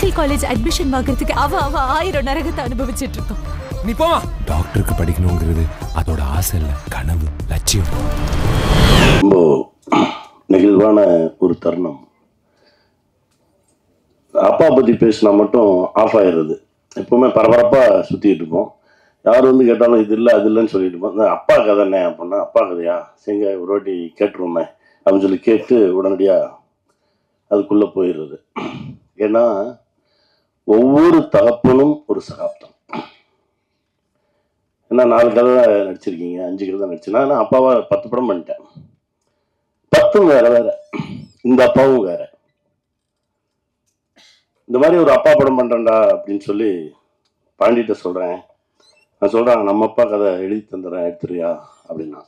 Medical college admission வாங்குறதுக்கு அவ அவ ஆயிரம் நரகத்தை அனுபவிச்சிட்டு இருக்கோம் நீ போமா டாக்டருக்கு படிக்கணுங்கிறது அதோட ஆசை இல்லை கனவு லட்சியம். ரொம்ப நெகிழ்வான ஒரு தருணம். அப்பா பற்றி பேசினா மட்டும் ஆஃப் ஆயிடுறது. எப்பவுமே பரபரப்பாக சுற்றிட்டு இருப்போம். யார் வந்து கேட்டாலும் இது இல்லை அது இல்லைன்னு சொல்லிட்டு இருப்போம். அப்பா கதைண்ணே அப்படின்னா அப்பா கதையா? சரிங்க ஒரு வாட்டி கேட்டுருவோமே அப்படின்னு சொல்லி கேட்டு உடனடியாக அதுக்குள்ளே போயிடுறது. ஏன்னா ஒவ்வொரு தகப்பனும் ஒரு சகாப்தம். ஏன்னா நாலு கதை நடிச்சிருக்கீங்க அஞ்சு கதை நடிச்சு நான் அப்பாவை பத்து படம் பண்ணிட்டேன். பத்தும் வேற வேற. இந்த அப்பாவும் வேற. இந்த மாதிரி ஒரு அப்பா படம் பண்றேன்டா அப்படின்னு சொல்லி பாண்டிகிட்ட சொல்றேன். நான் சொல்கிறேன் நம்ம அப்பா கதை எழுதி தந்துடுறேன் எடுத்துறியா அப்படின்னா.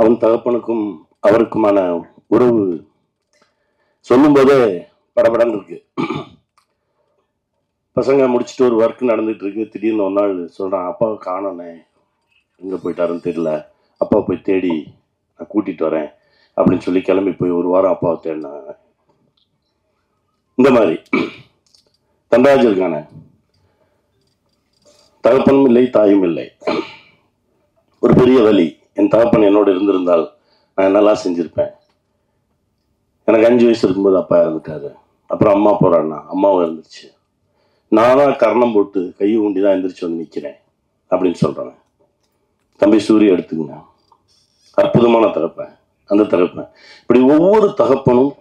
அவன் தகப்பனுக்கும் அவருக்குமான உறவு. சொல்லும்போதே படபடன்னு இருக்குது பசங்க முடிச்சுட்டு ஒரு ஒர்க் நடந்துட்டு இருக்கு. திடீர்னு ஒரு நாள் சொல்கிறான் அப்பாவை காணோனே எங்கே போயிட்டாருன்னு தெரியல. அப்பா போய் தேடி நான் கூட்டிட்டு வரேன். அப்படின்னு சொல்லி கிளம்பி போய் ஒரு வாரம் அப்பாவை தேடினாங்க. இந்த மாதிரி. தண்டராஜருக்கான தகப்பனும் இல்லை தாயும் இல்லை. ஒரு பெரிய வழி என் தகப்பன் என்னோட இருந்திருந்தால் நான் என்னெல்லாம் செஞ்சுருப்பேன்? எனக்கு அஞ்சு வயசு இருக்கும்போது அப்பா இறந்துட்டாரு. அப்புறம் அம்மா போகிறான்னா அம்மாவும் இருந்துச்சு நானாக கரணம் போட்டு கையை ஊண்டி தான் எந்திரிச்சு வந்து நிற்கிறேன் அப்படின்னு சொல்கிறேன் தம்பி சூரிய எடுத்துக்கங்க. அற்புதமான தகப்பன் அந்த தகப்பன் இப்படி ஒவ்வொரு தகப்பனும்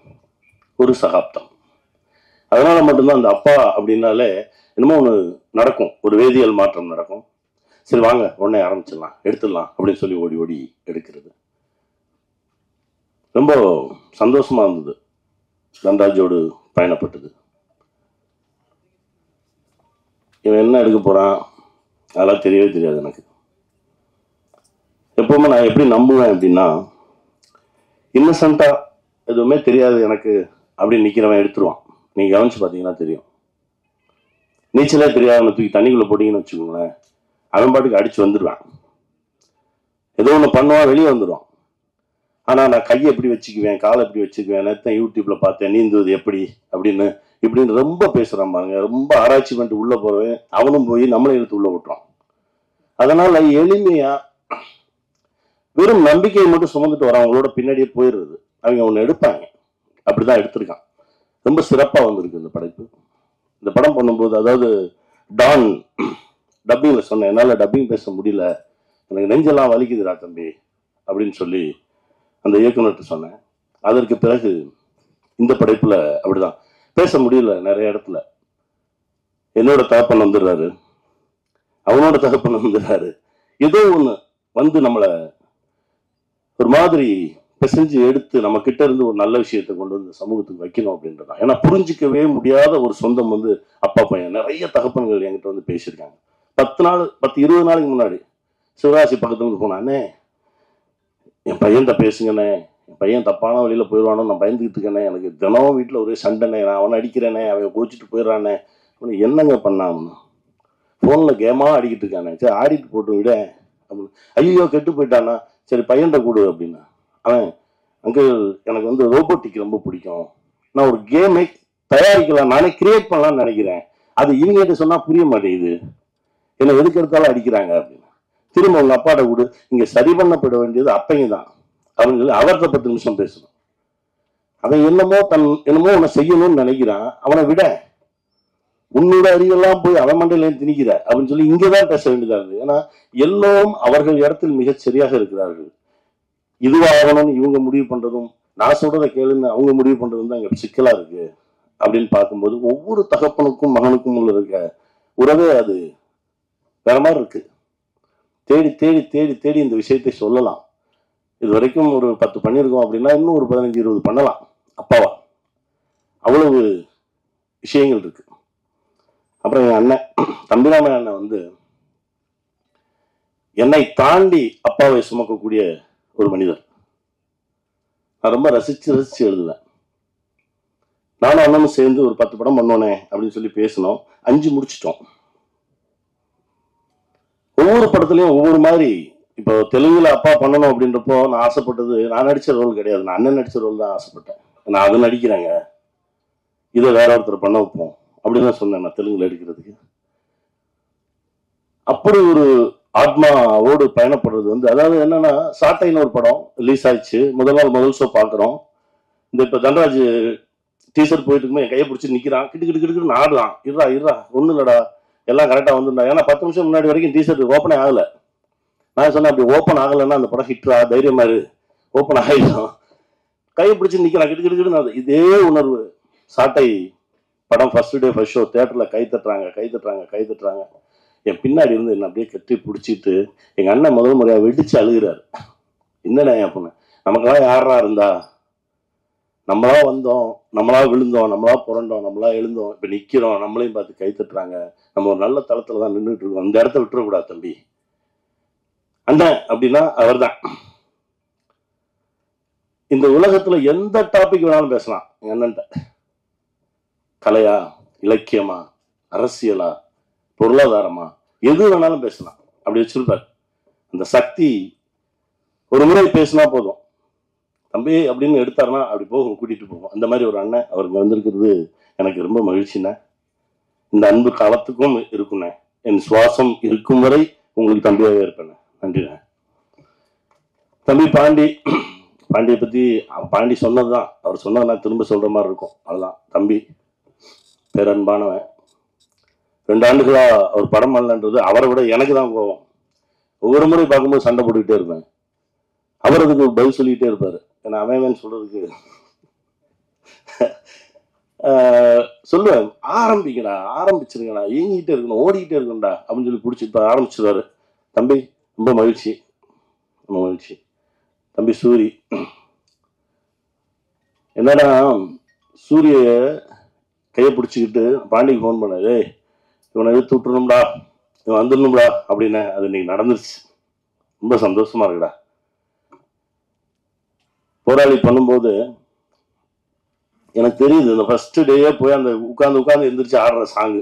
ஒரு சகாப்தம். அதனால் மட்டும்தான் அந்த அப்பா அப்படின்னாலே என்னமோ ஒன்று நடக்கும். ஒரு வேதியியல் மாற்றம் நடக்கும். சரி வாங்க உடனே ஆரம்பிச்சிடலாம் எடுத்துடலாம் அப்படின்னு சொல்லி ஓடி ஓடி எடுக்கிறது. ரொம்ப சந்தோஷமாக இருந்தது. தந்தாஜோடு பயணப்பட்டது. இவன் என்ன எடுக்க போகிறான் அதெல்லாம் தெரியவே தெரியாது எனக்கு. எப்போவுமே நான் எப்படி நம்புவேன் அப்படின்னா இன்னசென்ட்டாக எதுவுமே தெரியாது எனக்கு அப்படின்னு நிற்கிறவன் எடுத்துருவான். நீங்கள் கவனிச்சு பார்த்தீங்கன்னா தெரியும். நீச்சலே தெரியாதவனை தூக்கி தண்ணிக்குள்ளே போட்டிங்கன்னு வச்சுக்கோங்களேன் அவன் பாட்டுக்கு அடித்து வந்துடுவான் ஏதோ ஒன்று பண்ணுவான் வெளியே வந்துடுவான் ஆனால் நான் கையை எப்படி வச்சுக்குவேன் காலை எப்படி வச்சுக்குவேன் நேரத்தை யூடியூப்பில் பார்த்தேன் நீந்துவது எப்படி அப்படின்னு இப்படின்னு ரொம்ப பேசுகிறான் பாருங்க. ரொம்ப ஆராய்ச்சி பண்ணிட்டு உள்ளே போறவன் அவனும் போய் நம்மளை எடுத்து உள்ளே விட்டுறான் அதனால் எளிமையாக வெறும் நம்பிக்கையை மட்டும் சுமந்துட்டு வரவங்களோட பின்னாடியே போயிடுறது. அவங்க ஒன்று எடுப்பாங்க. அப்படிதான் எடுத்திருக்கான். ரொம்ப சிறப்பாக வந்திருக்கு இந்த படைப்பு. இந்த படம் பண்ணும்போது அதாவது டான் டப்பிங்கில் சொன்னேன். என்னால் டப்பிங் பேச முடியல. எனக்கு நெஞ்செல்லாம் வலிக்குதுடா தம்பி அப்படின்னு சொல்லி அந்த இயக்குநர்கிட்ட சொன்னேன். அதற்கு பிறகு இந்த படைப்பில் அப்படிதான். பேச முடியல நிறைய இடத்துல. என்னோட தகப்பன் வந்துடுறாரு. அவனோட தகப்பன் வந்துடுறாரு. ஏதோ ஒன்று வந்து நம்மளை ஒரு மாதிரி பிசைஞ்சு எடுத்து நம்ம கிட்ட இருந்து ஒரு நல்ல விஷயத்தை கொண்டு வந்து சமூகத்துக்கு வைக்கணும் அப்படின்றதான் ஏன்னா புரிஞ்சிக்கவே முடியாத ஒரு சொந்தம் வந்து அப்பா பையன். நிறைய தகப்பன்கள் என்கிட்ட வந்து பேசியிருக்காங்க. பத்து நாள் பத்து இருபது நாளைக்கு முன்னாடி சிவராசி பக்கத்துல இருந்து போனேன் என் பையன்கிட்ட பேசுங்கண்ணே. என் பையன் தப்பான வழியில் போயிடுவானோ நான் பயந்துக்கிட்டு இருக்கேனே எனக்கு தினமும் வீட்டில் ஒரே சண்டைண்ணே நான் அவனை அடிக்கிறேனே அவன் கோச்சிட்டு போயிடுறானே அப்படின்னு என்னங்க பண்ணான் ஃபோனில் கேமாக ஆடிக்கிட்டு இருக்கானே சரி ஆடிட்டு போட்டு விட அப்படின்னு ஐயோ கெட்டு போயிட்டானா சரி பையன்கிட்ட கூடு அப்படின்னா. அவன் அங்கிள் எனக்கு வந்து ரோபோட்டிக் ரொம்ப பிடிக்கும். நான் ஒரு கேமை தயாரிக்கலாம் நானே கிரியேட் பண்ணலாம்னு நினைக்கிறேன். அது இவங்ககிட்ட சொன்னால் புரிய மாட்டேங்குது. என்ன எதுக்கு எடுத்தாலும் அடிக்கிறாங்க அப்படின்னு. திரும்ப உங்கள் அப்பாட்ட கூடு இங்கே சரி பண்ணப்பட வேண்டியது அப்பையும் தான் அப்படின்னு சொல்லி அவர்கிட்ட பத்து நிமிஷம் பேசணும். அவன் என்னமோ தன் என்னமோ உன்னை செய்யணும்னு நினைக்கிறான். அவனை விட உன்னோட அறிவெல்லாம் போய் அவன் மண்டையில திணிக்கிற அப்படின்னு சொல்லி இங்கதான் பேச வேண்டியதாக இருந்தது. ஏன்னா எல்லோரும் அவர்கள் இடத்தில் மிகச் சரியாக இருக்கிறார்கள். இதுவாகணும்னு இவங்க முடிவு பண்றதும் நான் சொல்றதை கேளுன்னு அவங்க முடிவு பண்றதும் தான் இங்க சிக்கலா இருக்கு அப்படின்னு பார்க்கும்போது ஒவ்வொரு தகப்பனுக்கும் மகனுக்கும் உள்ள இருக்க உறவே அது வேற மாதிரி இருக்கு. தேடி தேடி தேடி தேடி இந்த விஷயத்தை சொல்லலாம். இது வரைக்கும் ஒரு பத்து பண்ணியிருக்கோம் அப்படின்னா இன்னும் ஒரு பதினஞ்சு இருபது பண்ணலாம். அப்பாவா? அவ்வளவு விஷயங்கள் இருக்கு. அப்புறம் என் அண்ணன் தம்பிராமன் அண்ணன் வந்து என்னை தாண்டி அப்பாவை சுமக்கக்கூடிய ஒரு மனிதர். நான் ரொம்ப ரசிச்சு ரசிச்சு எழுதுவேன். நானும் அண்ணனும் சேர்ந்து ஒரு பத்து படம் பண்ணோனே அப்படின்னு சொல்லி பேசினோம். அஞ்சு முடிச்சிட்டோம். ஒவ்வொரு படத்துலயும் ஒவ்வொரு மாதிரி இப்போ தெலுங்குல அப்பா பண்ணணும் அப்படின்றப்போ நான் ஆசைப்பட்டது நான் நடிச்ச ரோல் கிடையாது. நான் அண்ணன் நடிச்ச ரோல் தான் ஆசைப்பட்டேன். நான் அது நடிக்கிறேங்க. இதை வேற ஒருத்தர் பண்ண வைப்போம். அப்படின்னு சொன்னேன் நான் தெலுங்குல எடுக்கிறதுக்கு அப்படி ஒரு ஆத்மாவோடு பயணப்படுறது வந்து அதாவது என்னன்னா சாட்டைன்னு ஒரு படம் ரிலீஸ் ஆயிடுச்சு. முதல் நாள் முதல் ஷோ பார்க்குறோம் இந்த இப்போ தன்ராஜ் டீசர் போயிட்டு இருக்கும்போது என் கையை பிடிச்சி நிற்கிறான் கிட்டு கிட்டு கிட்டு கிட்டு ஆடுறான். இருறா இருடா ஒன்றும் இல்லடா எல்லாம் கரெக்டாக வந்துருந்தா. ஏன்னா பத்து நிமிஷம் முன்னாடி வரைக்கும் டீசர் ஓப்பனே ஆகலை. நான் சொன்னேன் அப்படி ஓப்பன் ஆகலைன்னா அந்த படம் ஹிட்ரா தைரியமா இரு. ஓப்பன் ஆகிடும் கையை பிடிச்சி நிற்கிறான் கிட்டு கிட்டு இதே உணர்வு. சாட்டை படம் ஃபர்ஸ்ட் டே ஃபர்ஸ்ட் ஷோ தேட்டரில் கை தட்டுறாங்க கை தட்டுறாங்க கை தட்டுறாங்க. என் பின்னாடி இருந்து என்ன அப்படியே கட்டி பிடிச்சிட்டு எங்கள் அண்ணன் முதல் முறையாக வெடிச்சு அழுகிறாரு. என்னடா என் பொண்ணு? நமக்கெல்லாம் யாரா இருந்தா? நம்மளா வந்தோம் நம்மளா விழுந்தோம் நம்மளா புரண்டோம் நம்மளா எழுந்தோம். இப்போ நிற்கிறோம் நம்மளையும் பார்த்து கை தட்டுறாங்க. நம்ம ஒரு நல்ல தளத்தில் தான் நின்றுட்டு இருக்கோம். அந்த இடத்த விட்டுறக்கூடாது தம்பி. அண்ணன் அப்படின்னா அவர்தான். இந்த உலகத்துல எந்த டாபிக் வேணாலும் பேசலாம். எங்க கலையா இலக்கியமா அரசியலா பொருளாதாரமா எது வேணாலும் பேசலாம். அப்படி வச்சிருப்பார். அந்த சக்தி ஒரு முறை பேசினா போதும். தம்பி அப்படின்னு எடுத்தாருன்னா அப்படி போகும் கூட்டிட்டு போகும். அந்த மாதிரி ஒரு அண்ணன் அவருக்கு வந்திருக்கிறது எனக்கு ரொம்ப மகிழ்ச்சிண்ணே. இந்த அன்பு காலத்துக்கும் இருக்குண்ணே. என் சுவாசம் இருக்கும் வரை உங்களுக்கு தம்பியாகவே இருப்பேண்ணே. நன்றிண்ணே. தம்பி பாண்டி பாண்டியை பற்றி பாண்டி பாண்டி சொன்னதுதான். அவர் சொன்னது நான் திரும்ப சொல்கிற மாதிரி இருக்கும். அதுதான் தம்பி பேரன்பானவன். ரெண்டு ஆண்டுகளாக அவர் படம் பண்ணலன்றது அவரை விட எனக்கு தான் கோவம் ஒவ்வொரு முறை பார்க்கும்போது சண்டை போட்டுக்கிட்டே இருப்பேன். அவர் அதுக்கு பதில் சொல்லிக்கிட்டே இருப்பார். ஏன்னா அவன் சொல்கிறதுக்கு சொல்லுவேன். ஆரம்பிக்கடா ஆரம்பிச்சிருங்கடா. இயங்கிக்கிட்டே இருக்கணும் ஓடிக்கிட்டே இருக்கணும்டா அப்படின்னு சொல்லி பிடிச்சி இப்போ ஆரம்பிச்சிருவாரு. தம்பி ரொம்ப மகிழ்ச்சி. ரொம்ப மகிழ்ச்சி. தம்பி சூரி. என்னடா சூரிய கையை பிடிச்சிக்கிட்டு பாண்டிக்கு ஃபோன் பண்ணாரு இவனை இழுத்து விட்டுணும்டா இவன் வந்துடணும்டா அப்படின்னு அது இன்னைக்கு நடந்துருச்சு. ரொம்ப சந்தோஷமா இருக்குடா. போராளி பண்ணும்போது எனக்கு தெரியுது இந்த ஃபஸ்ட்டு டேயே போய் அந்த உட்காந்து உட்காந்து எந்திரிச்சு ஆடுற சாங்கு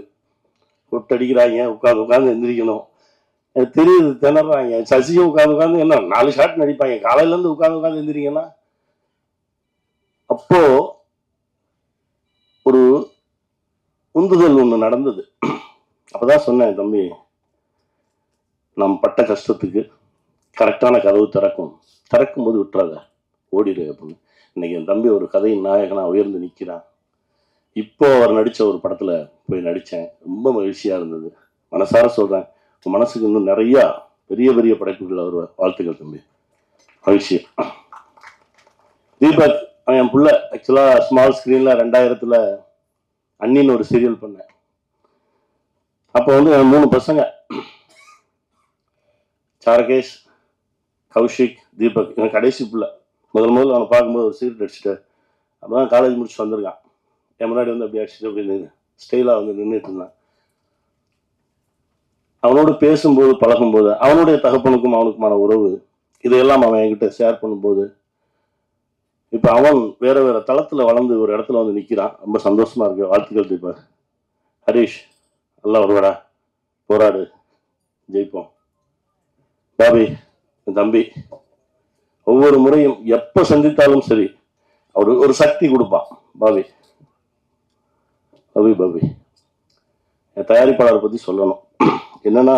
கொட்டடிக்கிறாங்க உட்காந்து உட்காந்து எந்திரிக்கணும். தெரியுது திணறாங்க. சசியும் உட்காந்து உட்காந்து என்ன நாலு ஷாட் நடிப்பாங்க. காலையில இருந்து உட்காந்து உட்காந்து எழுந்திரிங்கன்னா அப்போ ஒரு உந்துதல் ஒன்று நடந்தது. அப்பதான் சொன்னேன் தம்பி நம் பட்ட கஷ்டத்துக்கு கரெக்டான கதவு திறக்கும். திறக்கும் போது விட்டுறாத ஓடிடு அப்படின்னு. இன்னைக்கு என் தம்பி ஒரு கதையின் நாயகனாக உயர்ந்து நிற்கிறான் இப்போ அவர் நடித்த ஒரு படத்தில் போய் நடித்தேன் ரொம்ப மகிழ்ச்சியாக இருந்தது. மனசார சொல்கிறேன் மனசுக்கு இன்னும் நிறைய பெரிய பெரிய படைப்புகள் அவர் வாழ்த்துக்கள் தம்பி. மகிழ்ச்சி. தீபக் அவன் என் புள்ள. ஆக்சுவலாக ஸ்மால் ஸ்க்ரீனில் ரெண்டாயிரத்தில் அண்ணின்னு ஒரு சீரியல் பண்ணேன். அப்போ வந்து என் மூணு பசங்க. சாரகேஷ் கௌஷிக் தீபக். என் கடைசி பிள்ளை. முதல் முதல்ல அவனை பார்க்கும்போது ஒரு சீரியல் அடிச்சுட்டு அப்பதான் காலேஜ் முடிச்சு வந்திருக்கான். என் முன்னாடி வந்து அப்படி அடிச்சுட்டு அப்படி நின்று ஸ்டைலாக வந்து நின்றுட்டு இருந்தான். அவனோடு பேசும்போது பழகும்போது அவனுடைய தகப்பனுக்கும் அவனுக்குமான உறவு இதையெல்லாம் அவன் என்கிட்ட ஷேர் பண்ணும்போது இப்போ அவன் வேற வேற தளத்தில் வளர்ந்து ஒரு இடத்துல வந்து நிக்கிறான். ரொம்ப சந்தோஷமா இருக்கு. வாழ்த்துக்கள் தீபா ஹரீஷ் நல்லா வருவாடா. போராடு. ஜெயிப்போம். பாபி என் தம்பி ஒவ்வொரு முறையும் எப்போ சந்தித்தாலும் சரி அவரு ஒரு சக்தி கொடுப்பான். பாபி. Bobby Bobby. என் தயாரிப்பாளரை பத்தி சொல்லணும். என்னன்னா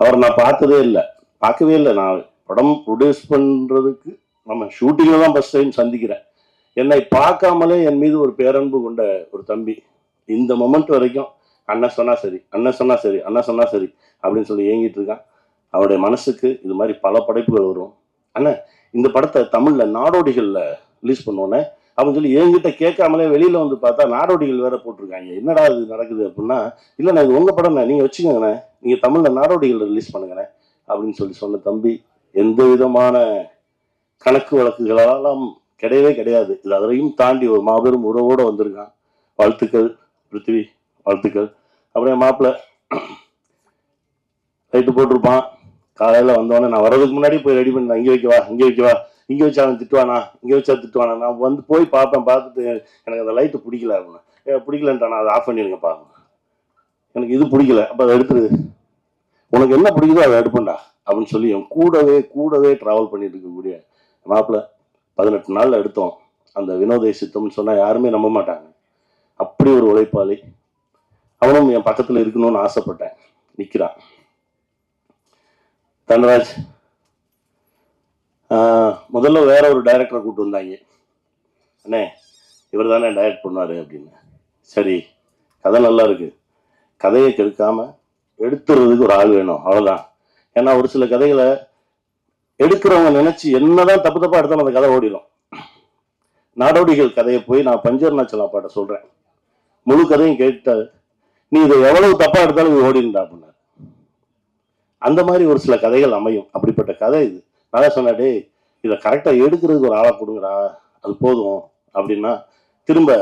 அவரை நான் பார்த்ததே இல்லை. பார்க்கவே இல்லை. நான் படம் ப்ரொடியூஸ் பண்ணுறதுக்கு நம்ம ஷூட்டிங்கில் தான் ஃபஸ்ட் டைம் சந்திக்கிறேன். என்னை பார்க்காமலே என் மீது ஒரு பேரன்பு கொண்ட ஒரு தம்பி. இந்த மொமெண்ட் வரைக்கும் அண்ணன் சொன்னா சரி அண்ணன் சொன்னா சரி அண்ணன் சொன்னா சரி அப்படின்னு சொல்லி ஏங்கிட்டு இருக்கான். அவருடைய மனசுக்கு இது மாதிரி பல படைப்புகள் வரும். அண்ணன் இந்த படத்தை தமிழில் நாடோடிகளில் ரிலீஸ் பண்ணோன்னே அப்படின்னு சொல்லி என்கிட்ட கேட்காமலே வெளியில வந்து பார்த்தா நாடோடிகள் வேற போட்டிருக்காங்க. என்னடா இது நடக்குது அப்படின்னா இல்லைண்ணா இது உங்க படம் நீங்க வச்சுக்கோங்கண்ணே. நீங்க தமிழ்ல நாடோடிகள் ரிலீஸ் பண்ணுங்கண்ணே. அப்படின்னு சொல்லி சொன்ன தம்பி எந்த விதமான கணக்கு வழக்குகளெல்லாம் கிடையவே கிடையாது. இது அதையும் தாண்டி ஒரு மாபெரும் உறவோட வந்திருக்கான். வாழ்த்துக்கள் பிருத்திவி வாழ்த்துக்கள். அப்படியே மாப்பிள்ளை லைட்டு போட்டிருப்பான். காலையில் வந்தோடனே நான் வர்றதுக்கு முன்னாடி போய் ரெடி பண்ண இங்கே வைக்கவா இங்கே வைக்கவா. இங்கே வச்சாலும் அவன் திட்டுவானா? இங்கே வச்சா திட்டுவானா? நான் வந்து போய் பார்ப்பேன் பார்த்துட்டு எனக்கு அந்த லைட்டு பிடிக்கல அப்படின்னு. ஏ பிடிக்கலன்ட்டானா அதை ஆஃப் பண்ணிடுங்கப்பா எனக்கு இது பிடிக்கல அப்போ அதை எடுத்துரு. உனக்கு என்ன பிடிக்குதோ அதை எடுப்பேன்டா அப்படின்னு சொல்லி என் கூடவே கூடவே ட்ராவல் பண்ணிட்டு இருக்கக்கூடிய மாப்பிள்ள பதினெட்டு நாளில் எடுத்தோம். அந்த வினோதை சித்தம்னு சொன்னால் யாருமே நம்ப மாட்டாங்க. அப்படி ஒரு உழைப்பாளி. அவனும் என் பக்கத்தில் இருக்கணும்னு ஆசைப்பட்டேன். நிற்கிறான் தனராஜ் முதல்ல வேற ஒரு டைரக்டரை கூப்பிட்டு வந்தாங்க. அண்ணே இவர் தானே டைரக்ட் பண்ணார் அப்படின்னு. சரி கதை நல்லா இருக்கு. கதையை கெடுக்காமல் எடுத்துறதுக்கு ஒரு ஆள் வேணும் அவ்வளோதான் ஏன்னா ஒரு சில கதைகளை எடுக்கிறவங்க நினச்சி என்னதான் தப்பு தப்பாக எடுத்தாலும் அந்த கதை ஓடிடும் நாடோடிகள் கதையை போய் நான் பஞ்சர் நாச்சலா பாட்ட முழு கதையும் கேட்டாரு நீ இதை எவ்வளவு தப்பாக எடுத்தாலும் இது ஓடிண்டா அப்படின்னாரு. அந்த மாதிரி ஒரு சில கதைகள் அமையும். அப்படிப்பட்ட கதை இது. நான் தான் சொன்னேன், டேய் இதை கரெக்டாக எடுக்கிறதுக்கு ஒரு ஆளை கொடுங்கடா அது போதும். அப்படின்னா திரும்ப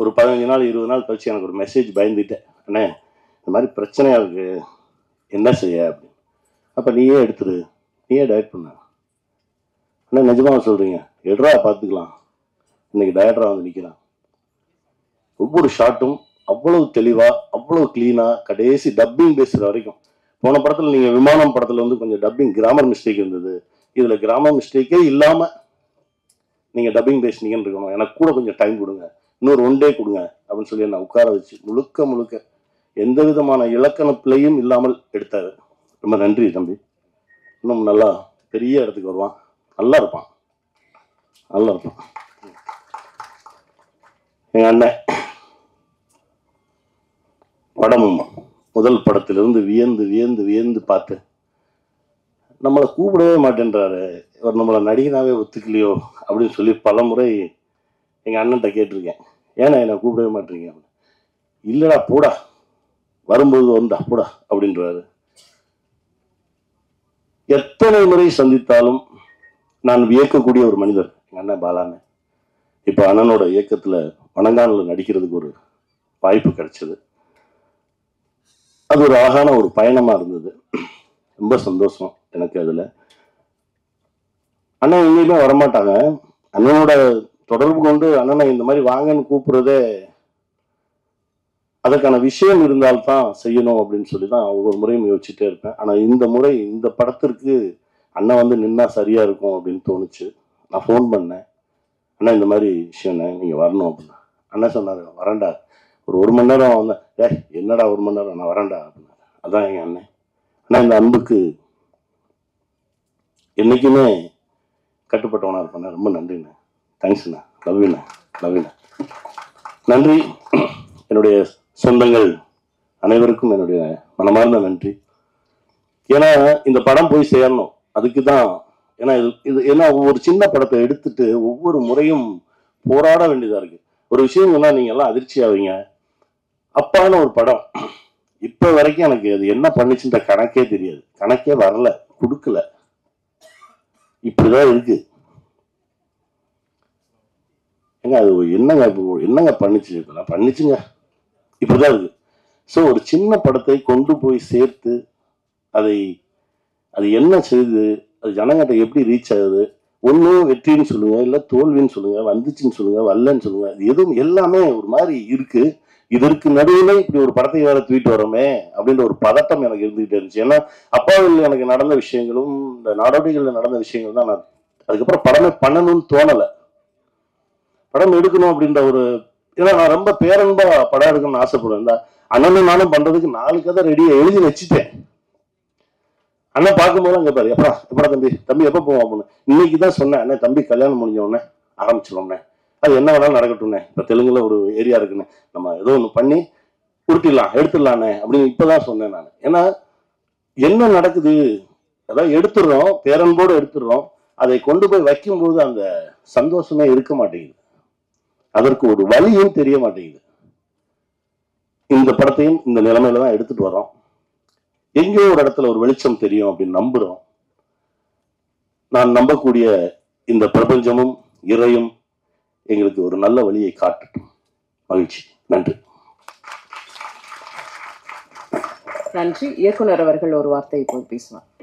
ஒரு பதினஞ்சு நாள் இருபது நாள் கழிச்சு எனக்கு ஒரு மெசேஜ் பயந்துட்டேன். அண்ணே இந்த மாதிரி பிரச்சனையாக இருக்கு என்ன செய்ய? அப்படின்னு. அப்போ நீயே எடுத்துரு நீயே டயட் பண்ண. அண்ணா நிஜமாக சொல்கிறீங்க எடுறா பார்த்துக்கலாம். இன்றைக்கி டயட்ரா வந்து நிற்கிறான் ஒவ்வொரு ஷாட்டும் அவ்வளவு தெளிவாக அவ்வளவு க்ளீனாக கடைசி டப்பிங் பேசுகிற வரைக்கும். போன படத்தில் நீங்கள் விமானம் படத்தில் வந்து கொஞ்சம் டப்பிங் கிராமர் மிஸ்டேக் இருந்தது. இதில் கிராமர் மிஸ்டேக்கே இல்லாமல் நீங்கள் டப்பிங் பேசுனீங்கன்னு இருக்கணும். எனக்கு கூட கொஞ்சம் டைம் கொடுங்க. இன்னொரு ஒன் டே கொடுங்க அப்படின்னு சொல்லி நான் உட்கார வச்சு முழுக்க முழுக்க எந்த விதமான இலக்கண பிழையும் இல்லாமல் எடுத்தார். ரொம்ப நன்றி தம்பி. இன்னும் நல்லா பெரிய இடத்துக்கு வருவான். நல்லா இருப்பான். நல்லா இருப்பான். எங்கள் அண்ணன் படமும் முதல் படத்திலிருந்து வியந்து வியந்து வியந்து பார்த்து நம்மளை கூப்பிடவே மாட்டேன்றாரு. இவர் நம்மளை நடிகனாவே ஒத்துக்கலையோ அப்படின்னு சொல்லி பல முறை எங்கள் அண்ணன்ட்ட கேட்டிருக்கேன். ஏன்னா என்னை கூப்பிடவே மாட்டேங்க இல்லைடா போடா. வரும்போது வந்தா போடா அப்படின்றாரு. எத்தனை முறை சந்தித்தாலும் நான் வியக்கக்கூடிய ஒரு மனிதர் எங்கள் அண்ணன் பாலான்னு இப்போ அண்ணனோட இயக்கத்தில் வணங்கானில் நடிக்கிறதுக்கு ஒரு வாய்ப்பு கிடைச்சது. அது ஒரு அழகான ஒரு பயணமாக இருந்தது. ரொம்ப சந்தோஷம். எனக்கு அதில். அண்ணன் எங்கேயுமே வரமாட்டாங்க. அண்ணனோட தொடர்பு கொண்டு அண்ணனை இந்த மாதிரி வாங்கன்னு கூப்பிடுறதே அதற்கான விஷயம் இருந்தால்தான் செய்யணும் அப்படின்னு சொல்லி தான் ஒவ்வொரு முறையும் யோசிச்சுட்டே இருப்பேன். ஆனால் இந்த முறை இந்த படத்திற்கு அண்ணன் வந்து நின்னா சரியாக இருக்கும் அப்படின்னு தோணுச்சு. நான் ஃபோன் பண்ணேன். அண்ணா இந்த மாதிரி விஷயம்ண்ணே நீங்கள் வரணும் அப்படின்னா. அண்ணன் சொன்னார் வரேன்டா. ஒரு ஒரு மணி நேரம் வந்தேன் ஏ என்னடா ஒரு மணி நேரம்? நான் வரேன்டா. அப்படின்னா அதான் எங்கள் அண்ணன். அண்ணா இந்த அன்புக்கு என்றைக்குமே கட்டுப்பட்டவனாக இருப்பேண்ணா ரொம்ப நன்றிண்ணே. தேங்க்ஸ்ண்ணா லவ்யூண்ணா லவ்யூண்ணா நன்றி. என்னுடைய சொந்தங்கள் அனைவருக்கும் என்னுடைய மனமார்ந்த நன்றி. ஏன்னா இந்த படம் போய் சேரணும். அதுக்கு தான். ஏன்னா இது இது ஏன்னா ஒரு சின்ன படத்தை எடுத்துட்டு ஒவ்வொரு முறையும் போராட வேண்டியதாக இருக்கு. ஒரு விஷயம் சொன்னா நீங்க எல்லாம் அதிர்ச்சி ஆவீங்க. அப்பான ஒரு படம். இப்போ வரைக்கும் எனக்கு அது என்ன பண்ணிச்சுன்ற கணக்கே தெரியாது. கணக்கே வரல. கொடுக்கல. இப்படிதான் இருக்கு. ஏங்க அது என்னங்க இப்போ என்னங்க பண்ணிச்சு? இதெல்லாம் பண்ணுச்சுங்க. இப்படிதான் இருக்கு. ஸோ ஒரு சின்ன படத்தை கொண்டு போய் சேர்த்து அதை அது என்ன செய்யுது அது ஜனங்கிட்ட எப்படி ரீச் ஆகுது? ஒன்றும் வெற்றின்னு சொல்லுங்க இல்லை தோல்வின்னு சொல்லுங்க வந்துச்சுன்னு சொல்லுங்க வரலன்னு சொல்லுங்க அது எதுவும் எல்லாமே ஒரு மாதிரி இருக்குது இதற்கு நடுவில் இப்படி ஒரு படத்தை வேற தூக்கிட்டு வரோமே அப்படின்ற ஒரு பதட்டம் எனக்கு இருந்துகிட்டே இருந்துச்சு. ஏன்னா அப்பாவில் எனக்கு நடந்த விஷயங்களும் இந்த நாடோடிகளில் நடந்த விஷயங்கள் தான் நான் அதுக்கப்புறம் படமே பண்ணணும்னு தோணலை. படம் எடுக்கணும் அப்படின்ற ஒரு ஏன்னா நான் ரொம்ப பேரன்பா படம் எடுக்கணும்னு ஆசைப்படுவேன். அண்ணனும் நானும் பண்றதுக்கு நாலு கதை ரெடியை எழுதி வச்சுட்டேன். அண்ணன் பார்க்கும்போது அங்கே பாரு எப்படா எப்படா தம்பி தம்பி எப்போ போவோம் அப்படின்னு. இன்னைக்கு தான் சொன்னேன் அண்ணன் தம்பி கல்யாணம் முடிஞ்ச உடனே ஆரம்பிச்சிடும்ண்ணே அது என்ன வேணாலும் நடக்கட்டும்னே. இப்போ தெலுங்குல ஒரு ஏரியா இருக்குன்னு. நம்ம ஏதோ ஒன்று பண்ணி உருட்டிடலாம் எடுத்துடலாண்ணே அப்படின்னு இப்பதான் சொன்னேன் நான். ஏன்னா என்ன நடக்குது? அதாவது எடுத்துடுறோம் பேரன்போடு எடுத்துடுறோம். அதை கொண்டு போய் வைக்கும்போது அந்த சந்தோஷமே இருக்க மாட்டேங்குது. அதற்கு ஒரு வழியும் தெரிய மாட்டேங்குது. இந்த படத்தையும் இந்த நிலைமையில தான் எடுத்துட்டு வரோம். எங்கேயோ ஒரு இடத்துல ஒரு வெளிச்சம் தெரியும் அப்படின்னு நம்புறோம். நான் நம்பக்கூடிய இந்த பிரபஞ்சமும் இறையும் எங்களுக்கு ஒரு நல்ல வழியை காட்டட்டும். மகிழ்ச்சி. நன்றி. நன்றி. இயக்குனர் அவர்கள் ஒரு வார்த்தை இப்போது பேசுவார்.